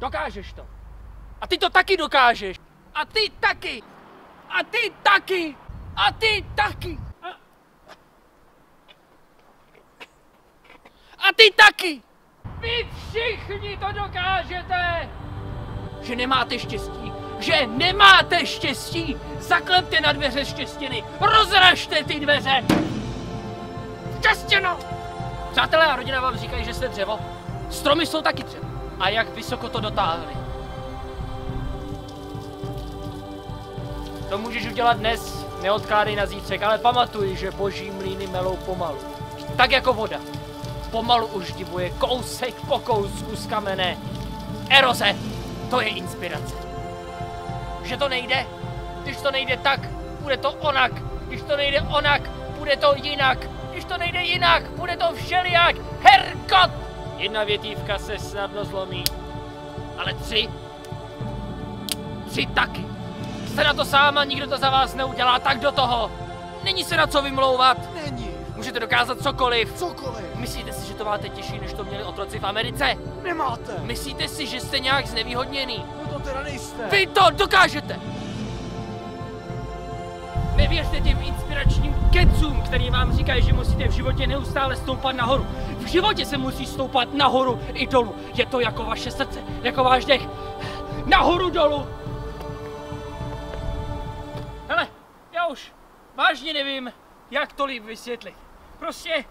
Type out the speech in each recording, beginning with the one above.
Dokážeš to. A ty to taky dokážeš. A ty taky. A ty taky. A ty taky. A, ty taky. Vy všichni to dokážete. Že nemáte štěstí. Že nemáte štěstí. Zaklepte na dveře štěstěny. Rozražte ty dveře. Štěstěno. Přátelé a rodina vám říkají, že jste dřevo. Stromy jsou taky dřevo. A jak vysoko to dotáhli. To můžeš udělat dnes, neodkládej na zítřek, ale pamatuj, že boží mlýny melou pomalu. Tak jako voda. Pomalu už divuje kousek po kousku z kamene. Eroze, to je inspirace. Že to nejde? Když to nejde tak, bude to onak. Když to nejde onak, bude to jinak. Když to nejde jinak, bude to všelijak. Herkot! Jedna větívka se snadno zlomí. Ale tři? Tři taky. Jste na to sám a nikdo to za vás neudělá, tak do toho. Není se na co vymlouvat. Není. Můžete dokázat cokoliv. Cokoliv. Myslíte si, že to máte těžší, než to měli otroci v Americe? Nemáte. Myslíte si, že jste nějak znevýhodněný? No to teda nejste. Vy to dokážete! Nevěřte těm inspiračním kecům, který vám říkají, že musíte v životě neustále stoupat nahoru. V životě se musí stoupat nahoru i dolů. Je to jako vaše srdce, jako váš dech. Nahoru dolů! Hele, já už vážně nevím, jak to líp vysvětlit. Prostě,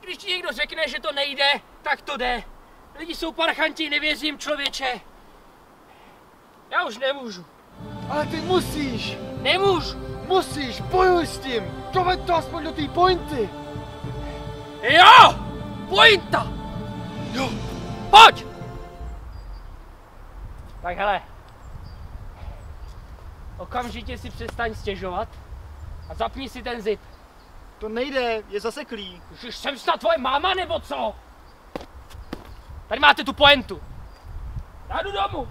když ti někdo řekne, že to nejde, tak to jde. Lidi jsou parchanti, nevěřím člověče. Já už nemůžu. Ale ty musíš. Nemůžu. Musíš, bojuj s tím. Doved to aspoň do té pointy. Jo! Pointa! Jo. Pojď! Tak hele. Okamžitě si přestaň stěžovat a zapni si ten zip. To nejde, je zaseklý. Už jsem snad tvoje máma nebo co? Tady máte tu pointu. Já jdu domů.